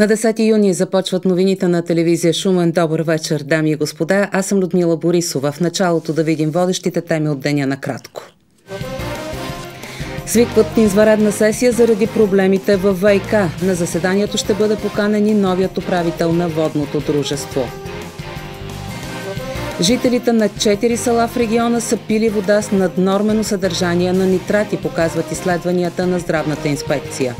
На 10 юни започват новините на телевизия Шумен. Добър вечер, дами и господа. Аз съм Людмила Борисова. В началото да видим водещите теми от деня на кратко. Свикват изваредна сесия заради проблемите в ВИК. На заседанието ще бъде поканен и новият управител на водното дружество. Жителите на четири села в региона са пили вода с наднормено съдържание на нитрати, показват изследванията на здравната инспекция.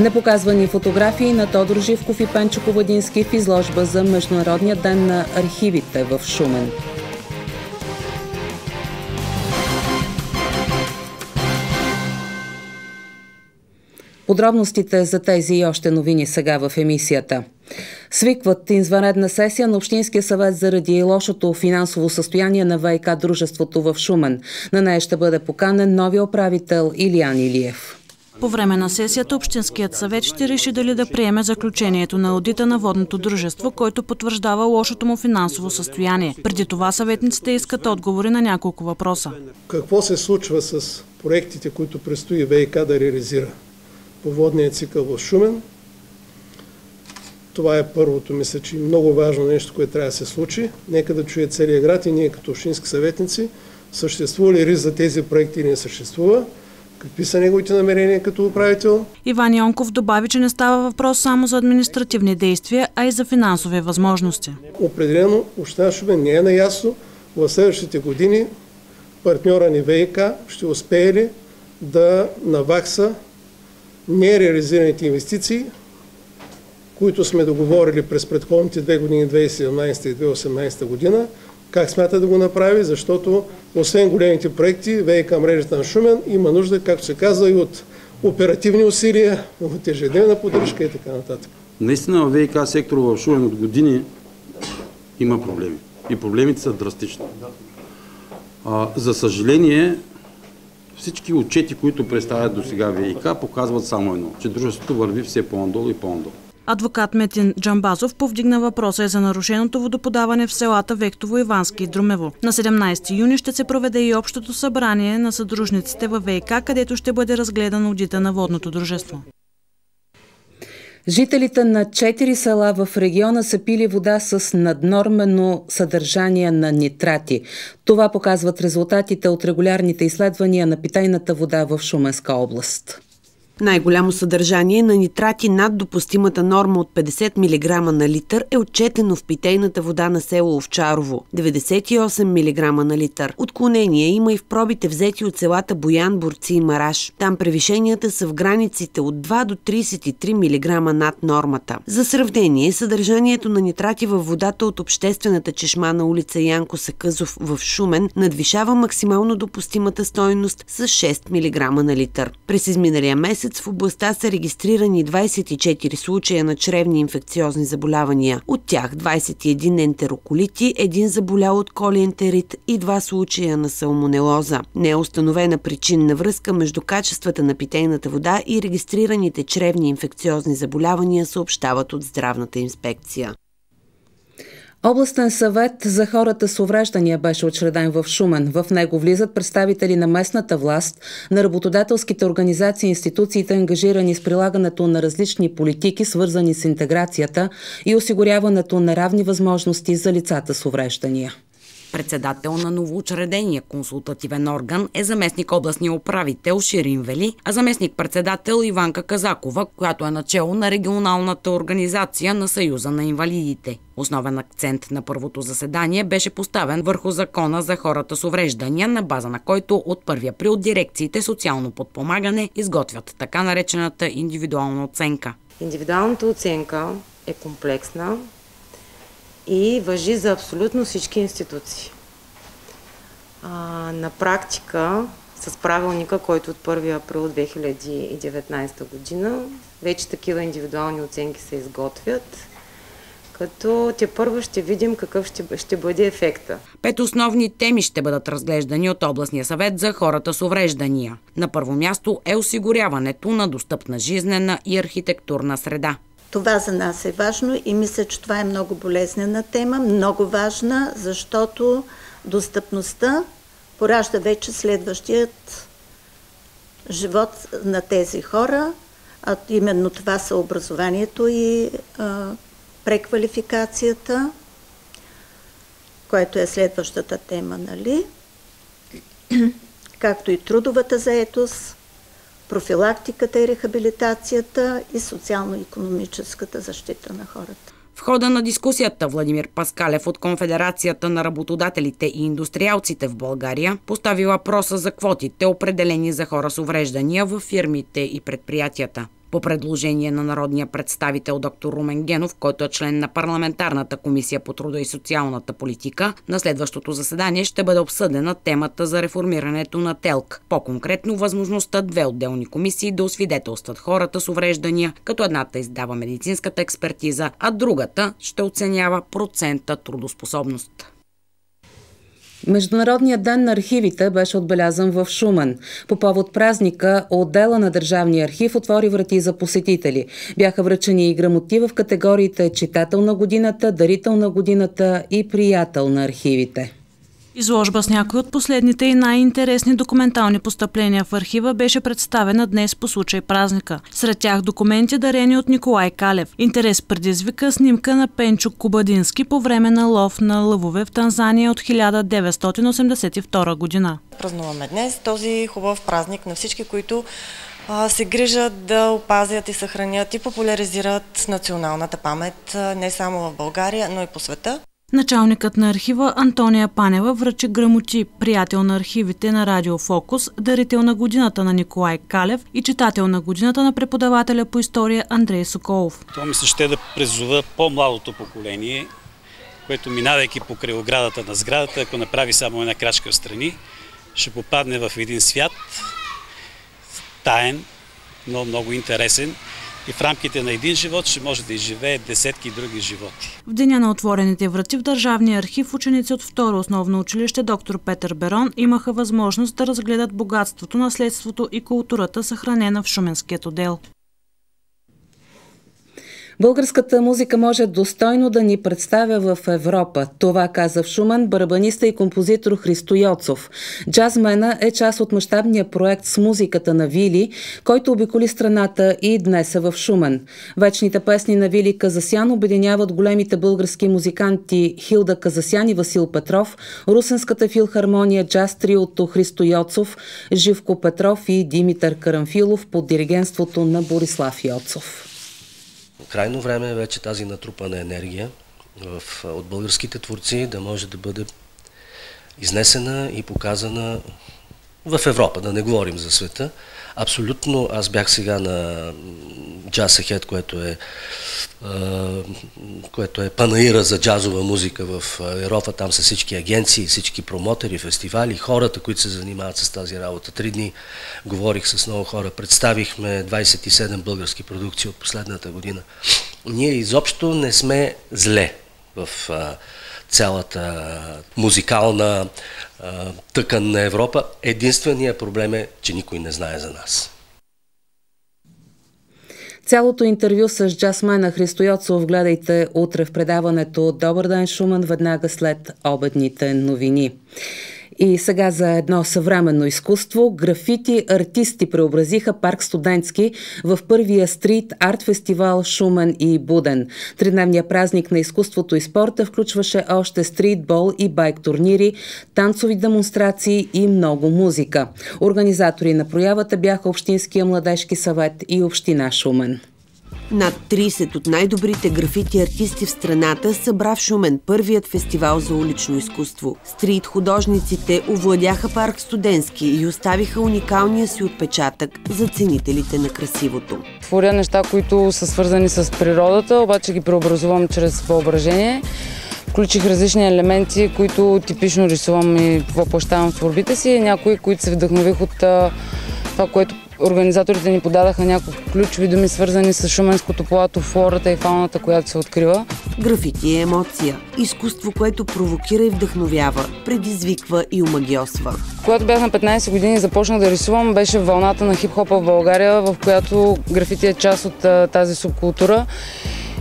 Непоказвани фотографии на Тодор Живков и Пенчо Ковадински в изложба за Международния ден на архивите в Шумен. Подробностите за тези и още новини сега в емисията. Свикват извънредна сесия на Общинския съвет заради лошото финансово състояние на ВИК дружеството в Шумен. На нея ще бъде поканен новия управител Илиян Илиев. По време на сесията Общинският съвет ще реши дали да приеме заключението на аудита на водното дружество, който потвърждава лошото му финансово състояние. Преди това съветниците искат отговори на няколко въпроса. Какво се случва с проектите, които предстои ВИК да реализира по водния цикъл в Шумен? Това е първото, мисля, че много важно нещо, което трябва да се случи. Нека да чуе целият град и ние като общински съветници, съществува ли риск за тези проекти или не съществува Какви са неговите намерения като управител? Иван Йонков добави, че не става въпрос само за административни действия, а и за финансови възможности. Определено Община Шубен не е наясно в следващите години партньора ни ВИК ще успее ли да навакса нереализираните инвестиции, които сме договорили през предходните две години, 2017 и 2018 година, как смята да го направи, защото освен големите проекти, ВИК мрежата на Шумен има нужда, както се казва, и от оперативни усилия, от ежедневна поддръжка и така нататък. Наистина в ВИК сектора в Шумен от години има проблеми. И проблемите са драстични. А, за съжаление, всички отчети, които представят до сега ВИК, показват само едно, че дружеството върви все по-надолу и по-надолу. Адвокат Метин Джамбазов повдигна въпроса за нарушеното водоподаване в селата Вектово, Ивански и Друмево. На 17 юни ще се проведе и общото събрание на съдружниците във ВИК, където ще бъде разгледан аудита на водното дружество. Жителите на четири села в региона са пили вода с наднормено съдържание на нитрати. Това показват резултатите от регулярните изследвания на питайната вода в Шуменска област. Най-голямо съдържание на нитрати над допустимата норма от 50 мг на литър е отчетено в питейната вода на село Овчарово – 98 мг на литър. Отклонение има и в пробите взети от селата Боян, Борци и Мараш. Там превишенията са в границите от 2 до 33 мг над нормата. За сравнение, съдържанието на нитрати във водата от обществената чешма на улица Янко Сакъзов в Шумен надвишава максимално допустимата стойност с 6 мг на литър. През изминалия месец месец в областта са регистрирани 24 случая на чревни инфекциозни заболявания. От тях 21 ентероколити, един заболял от колиентерит и два случая на салмонелоза. Не е установена причинна връзка между качествата на питейната вода и регистрираните чревни инфекциозни заболявания, съобщават от здравната инспекция. Областен съвет за хората с увреждания беше учреден в Шумен. В него влизат представители на местната власт, на работодателските организации и институциите, ангажирани с прилагането на различни политики, свързани с интеграцията и осигуряването на равни възможности за лицата с увреждания. Председател на новоучредения консултативен орган е заместник областния управител Ширин Вели, а заместник председател Иванка Казакова, която е начало на регионалната организация на Съюза на инвалидите. Основен акцент на първото заседание беше поставен върху закона за хората с увреждания, на база на който от 1 април дирекциите социално подпомагане изготвят така наречената индивидуална оценка. Индивидуалната оценка е комплексна, и въжи за абсолютно всички институции. А, на практика, с правилника, който от 1 април 2019 година, вече такива индивидуални оценки се изготвят, като те първо ще видим какъв ще, ще бъде ефекта. Пет основни теми ще бъдат разглеждани от Областния съвет за хората с увреждания. На първо място е осигуряването на достъпна жизнена и архитектурна среда. Това за нас е важно и мисля, че това е много болезнена тема, много важна, защото достъпността поражда вече следващият живот на тези хора, а именно това са образованието и а, преквалификацията, което е следващата тема, нали? както и трудовата заетост, профилактиката и рехабилитацията и социално-економическата защита на хората. В хода на дискусията Владимир Паскалев от Конфедерацията на работодателите и индустриалците в България постави въпроса за квотите, определени за хора с увреждания в фирмите и предприятията. По предложение на народния представител доктор Румен Генов, който е член на парламентарната комисия по труда и социалната политика, на следващото заседание ще бъде обсъдена темата за реформирането на ТЕЛК. По-конкретно възможността две отделни комисии да освидетелстват хората с увреждания, като едната издава медицинската експертиза, а другата ще оценява процента трудоспособност. Международният ден на архивите беше отбелязан в Шумен. По повод празника, отдела на Държавния архив отвори врати за посетители. Бяха връчени и грамоти в категориите Читател на годината, Дарител на годината и Приятел на архивите. Изложба с някои от последните и най-интересни документални постъпления в архива беше представена днес по случай празника. Сред тях документи дарени от Николай Калев. Интерес предизвика снимка на Пенчо Кубадински по време на лов на лъвове в Танзания от 1982 година. Празнуваме днес този хубав празник на всички, които се грижат да опазят и съхранят и популяризират националната памет не само в България, но и по света. Началникът на архива Антония Панева връчи грамоти приятел на архивите на Радио Фокус, дарител на годината на Николай Калев и читател на годината на преподавателя по история Андрей Соколов. То ми се ще да призова по-младото поколение, което минавайки по крайоградата на сградата, ако направи само една крачка в страни, ще попадне в един свят, таен, но много интересен, и в рамките на един живот ще може да изживее десетки други животи. В деня на отворените врати в Държавния архив ученици от второ основно училище доктор Петър Берон имаха възможност да разгледат богатството, наследството и културата, съхранена в Шуменският отдел. Българската музика може достойно да ни представя в Европа. Това каза в Шуман барабаниста и композитор Христо Йоцов. Джазмена е част от мащабния проект с музиката на Вили, който обиколи страната и днес е в Шумен. Вечните песни на Вили Казасян обединяват големите български музиканти Хилда Казасян и Васил Петров, Русенската филхармония джаз триото Христо Йоцов, Живко Петров и Димитър Карамфилов под диригенството на Борислав Йоцов. Крайно време е вече тази натрупана енергия в, от българските творци да може да бъде изнесена и показана в Европа, да не говорим за света. Абсолютно, аз бях сега на Jazz Ahead, което е, което е панаира за джазова музика в Европа. Там са всички агенции, всички промотери, фестивали, хората, които се занимават с тази работа. Три дни говорих с много хора, представихме 27 български продукции от последната година. Ние изобщо не сме зле в цялата музикална тъкан на Европа. Единственият проблем е, че никой не знае за нас. Цялото интервю с джазмена Христо Йоцов гледайте утре в предаването Добър ден, Шуман, веднага след обедните новини. И сега за едно съвременно изкуство. Графити артисти преобразиха парк студентски в първия стрит арт фестивал Шумен и Буден. Тридневният празник на изкуството и спорта включваше още стритбол и байк турнири, танцови демонстрации и много музика. Организатори на проявата бяха Общинския младежки съвет и Община Шумен. Над 30 от най-добрите графити артисти в страната събра в Шумен първият фестивал за улично изкуство. Стрит художниците овладяха парк студентски и оставиха уникалния си отпечатък за ценителите на красивото. Творя неща, които са свързани с природата, обаче ги преобразувам чрез въображение. Включих различни елементи, които типично рисувам и въплащавам в творбите си. Някои, които се вдъхнових от това, което Организаторите ни подадаха няколко ключови думи, свързани с шуменското плато, флората и фауната, която се открива. Графити е емоция. Изкуство, което провокира и вдъхновява, предизвиква и омагиосва. Когато бях на 15 години и започнах да рисувам, беше вълната на хип-хопа в България, в която графити е част от тази субкултура.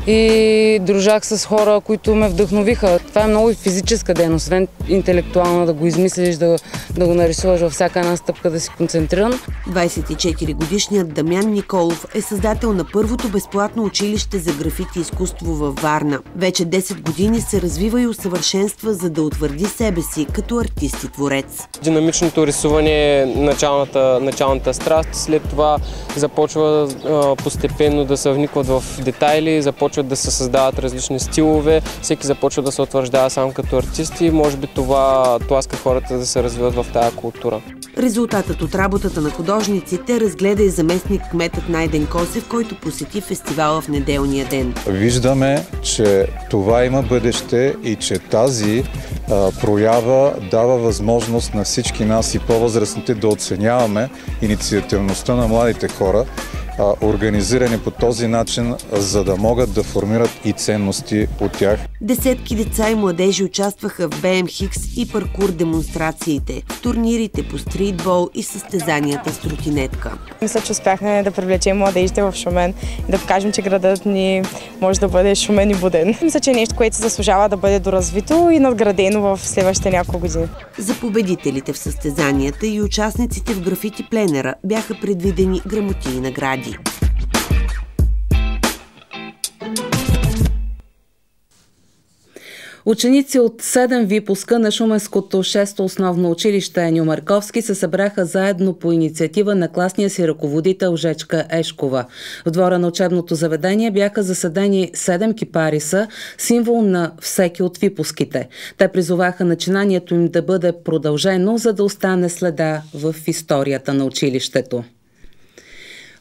И дружах с хора, които ме вдъхновиха. Това е много и физическа дейност, освен интелектуална да го измислиш, да, да го нарисуваш във всяка една стъпка, да си концентриран. 24-годишният Дамян Николов е създател на първото безплатно училище за графити изкуство във Варна. Вече 10 години се развива и усъвършенства, за да утвърди себе си като артист и творец. Динамичното рисуване е началната, началната страст, след това започва а, постепенно да се вникват в детайли, започват да се създават различни стилове, всеки започва да се утвърждава сам като артист и може би това тласка хората да се развиват в тази култура. Резултатът от работата на художниците разгледа и заместник кметът Найден Косев, който посети фестивала в неделния ден. Виждаме, че това има бъдеще и че тази а, проява дава възможност на всички нас и по-възрастните да оценяваме инициативността на младите хора организирани по този начин, за да могат да формират и ценности от тях. Десетки деца и младежи участваха в BMX и паркур демонстрациите, в турнирите по стритбол и състезанията с тротинетка. Мисля, че успяхме да привлечем младежите в Шумен и да покажем, че градът ни може да бъде шумен и буден. Мисля, че е нещо, което се заслужава да бъде доразвито и надградено в следващите няколко години. За победителите в състезанията и участниците в графити пленера бяха предвидени грамоти и награди. Хаги. Ученици от 7 випуска на Шуменското 6-то основно училище Нюмарковски се събраха заедно по инициатива на класния си ръководител Жечка Ешкова. В двора на учебното заведение бяха засадени 7 кипариса, символ на всеки от випуските. Те призоваха начинанието им да бъде продължено, за да остане следа в историята на училището.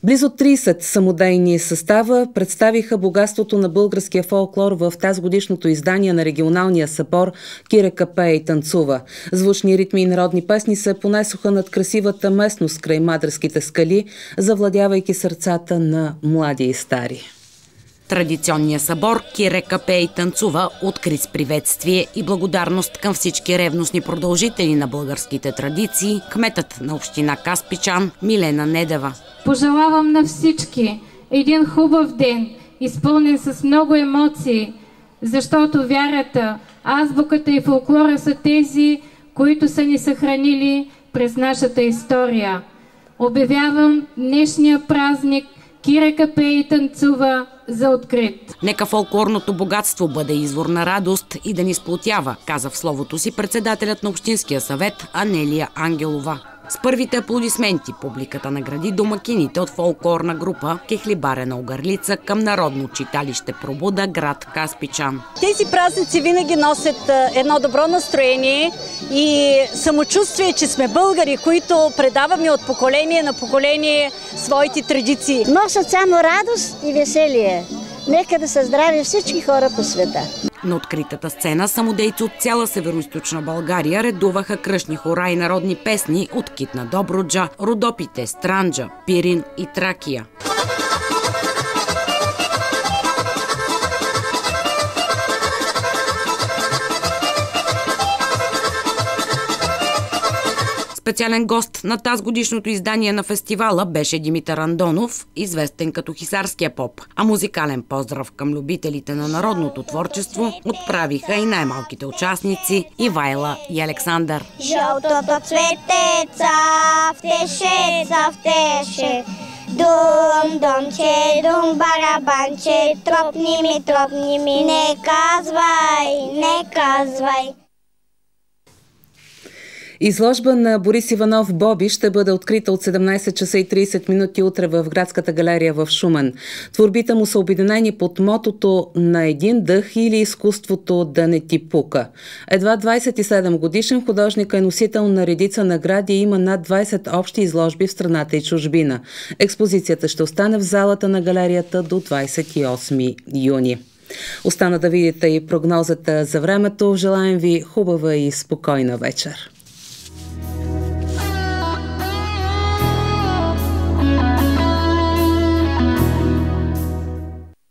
Близо 30 самодейни състава представиха богатството на българския фолклор в тази годишното издание на регионалния събор Кирека пее и танцува. Звучни ритми и народни песни се понесоха над красивата местност край Мадрските скали, завладявайки сърцата на млади и стари. Традиционният събор Кирека пее и танцува откри с приветствие и благодарност към всички ревностни продължители на българските традиции, кметът на община Каспичан Милена Недева. Пожелавам на всички един хубав ден, изпълнен с много емоции, защото вярата, азбуката и фолклора са тези, които са ни съхранили през нашата история. Обявявам днешния празник Кирека пее и танцува за открит. Нека фолклорното богатство бъде извор на радост и да ни сплотява, каза в словото си председателят на Общинския съвет Анелия Ангелова. С първите аплодисменти публиката награди домакините от фолклорна група Кехлибарена Огърлица към Народно читалище Пробуда, град Каспичан. Тези празници винаги носят едно добро настроение и самочувствие, че сме българи, които предаваме от поколение на поколение своите традиции. Носят само радост и веселие. Нека да са здрави всички хора по света. На откритата сцена самодейци от цяла северо България редуваха кръшни хора и народни песни от Китна Добруджа, Родопите, Странджа, Пирин и Тракия. Специален гост на тази годишното издание на фестивала беше Димитър Андонов, известен като хисарския поп. А музикален поздрав към любителите на народното творчество отправиха и най-малките участници Ивайла и Александър. Жълтото цвете цафтеше, цафтеше, Дум, домче, дум, барабанче, тропни ми, тропни ми, не казвай, не казвай. Изложба на Борис Иванов Боби ще бъде открита от 17 часа и 30 минути утре в градската галерия в Шумен. Творбите му са обединени под мотото на един дъх или изкуството да не ти пука. Едва 27 годишен художник е носител на редица награди и има над 20 общи изложби в страната и чужбина. Експозицията ще остане в залата на галерията до 28 юни. Остана да видите и прогнозата за времето. Желаем ви хубава и спокойна вечер.